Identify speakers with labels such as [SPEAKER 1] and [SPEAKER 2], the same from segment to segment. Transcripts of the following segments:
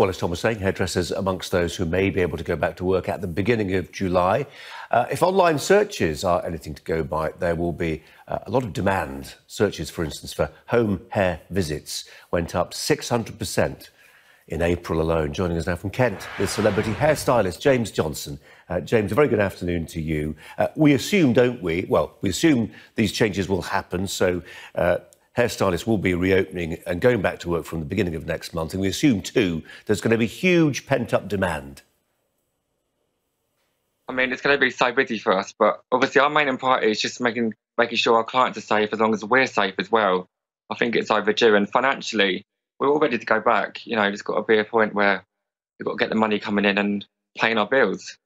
[SPEAKER 1] Well, as Tom was saying, hairdressers amongst those who may be able to go back to work at the beginning of July. Uh, if online searches are anything to go by, there will be uh, a lot of demand. Searches, for instance, for home hair visits went up 600% in April alone. Joining us now from Kent is celebrity hairstylist James Johnson. Uh, James, a very good afternoon to you. Uh, we assume, don't we? Well, we assume these changes will happen, so uh, hairstylists will be reopening and going back to work from the beginning of next month. And we assume, too, there's going to be huge pent up demand.
[SPEAKER 2] I mean, it's going to be so busy for us, but obviously, our main priority is just making making sure our clients are safe as long as we're safe as well. I think it's overdue, and financially, we're all ready to go back. You know, there's got to be a point where we've got to get the money coming in and paying our bills.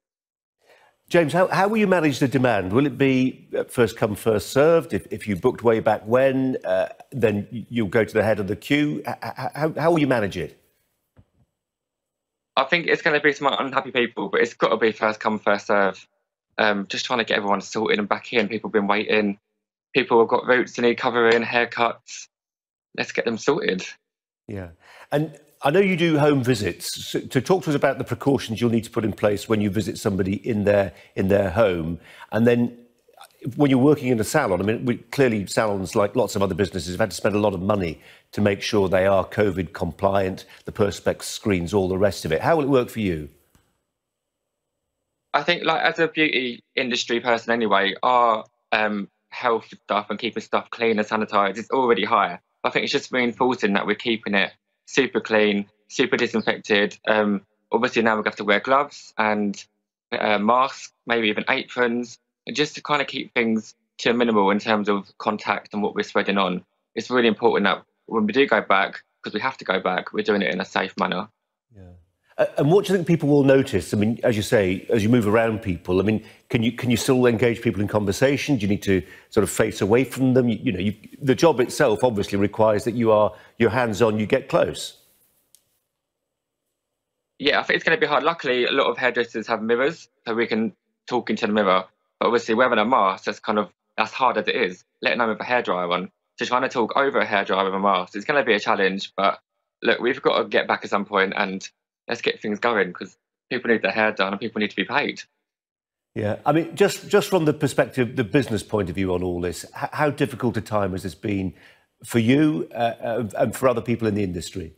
[SPEAKER 1] James, how, how will you manage the demand? Will it be uh, first come, first served? If, if you booked way back when, uh, then you'll go to the head of the queue. How, how will you manage it?
[SPEAKER 2] I think it's going to be some unhappy people, but it's got to be first come, first serve. Um, just trying to get everyone sorted and back in. People have been waiting. People have got roots to need covering, haircuts. Let's get them sorted.
[SPEAKER 1] Yeah. And I know you do home visits. So, to talk to us about the precautions you'll need to put in place when you visit somebody in their in their home, and then when you're working in a salon. I mean, we, clearly salons, like lots of other businesses, have had to spend a lot of money to make sure they are COVID compliant, the perspex screens, all the rest of it. How will it work for you?
[SPEAKER 2] I think, like as a beauty industry person, anyway, our um, health stuff and keeping stuff clean and sanitized is already higher. I think it's just reinforcing that we're keeping it super clean, super disinfected. Um, obviously now we have to wear gloves and uh, masks, maybe even aprons, just to kind of keep things to a minimal in terms of contact and what we're spreading on. It's really important that when we do go back, because we have to go back, we're doing it in a safe manner.
[SPEAKER 1] Yeah. Uh, and what do you think people will notice? I mean, as you say, as you move around people, I mean, can you can you still engage people in conversation? Do you need to sort of face away from them? You, you know, you, the job itself obviously requires that you are you're hands on, you get close.
[SPEAKER 2] Yeah, I think it's going to be hard. Luckily, a lot of hairdressers have mirrors, so we can talk into the mirror. But obviously, wearing a mask, that's kind of that's hard as it is. Letting them with a hairdryer on, so trying to talk over a hairdryer with a mask, it's going to be a challenge. But look, we've got to get back at some point and let's get things going because people need their hair done and people need to be paid.
[SPEAKER 1] Yeah, I mean, just just from the perspective, the business point of view on all this, how difficult a time has this been for you uh, uh, and for other people in the industry?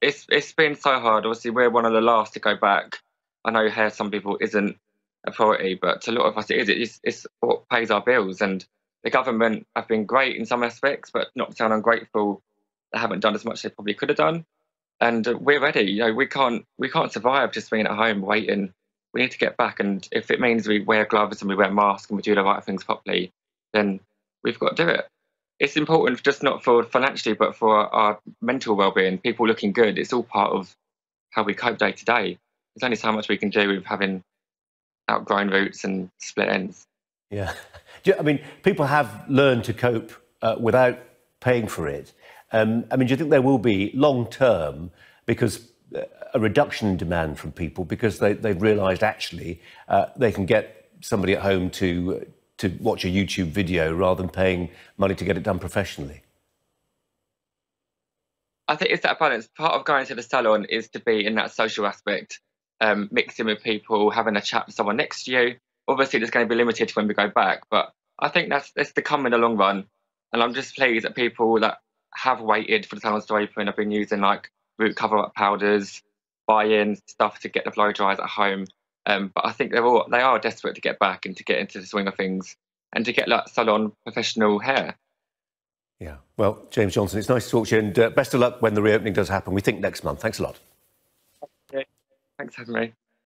[SPEAKER 2] It's it's been so hard. Obviously, we're one of the last to go back. I know hair some people isn't a priority, but to a lot of us it is. It's, it's what pays our bills, and the government have been great in some aspects, but not to sound ungrateful, they haven't done as much as they probably could have done and we're ready. You know, we can't we can't survive just being at home waiting. We need to get back, and if it means we wear gloves and we wear masks and we do the right things properly, then we've got to do it. It's important just not for financially, but for our mental well-being. People looking good. It's all part of how we cope day to day. There's only so much we can do with having outgrown roots and split ends.
[SPEAKER 1] Yeah, I mean, people have learned to cope uh, without paying for it. Um, I mean, do you think there will be long term because uh, a reduction in demand from people because they, they've realised actually uh, they can get somebody at home to to watch a YouTube video rather than paying money to get it done professionally?
[SPEAKER 2] I think it's that balance. Part of going to the salon is to be in that social aspect, um, mixing with people, having a chat with someone next to you. Obviously, there's going to be limited when we go back, but I think that's that's to come in the long run. And I'm just pleased that people that have waited for the salons to open. I've been using like root cover up powders, buying stuff to get the blow dries at home. Um, but I think they're all they are desperate to get back and to get into the swing of things and to get like salon professional hair.
[SPEAKER 1] Yeah. Well, James Johnson, it's nice to talk to you, and uh, best of luck when the reopening does happen. We think next month. Thanks a lot.
[SPEAKER 2] Thanks me.